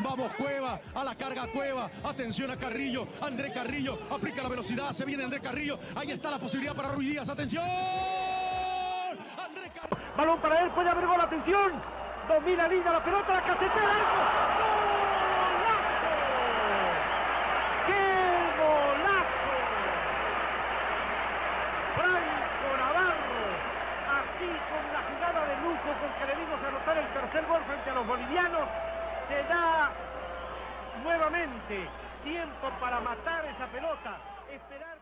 Vamos Cueva, a la carga Cueva. Atención a Carrillo. André Carrillo aplica la velocidad. Se viene André Carrillo. Ahí está la posibilidad para Ruiz Díaz. Atención. André Carrillo. Balón para él, puede haber gol, atención. Domina linda la pelota, la casetera. ¡Golazo! ¡Qué golazo! Franco Navarro, así con la jugada de lujo con que le vimos anotar el tercer gol frente a los bolivianos, tiempo para matar esa pelota, esperar...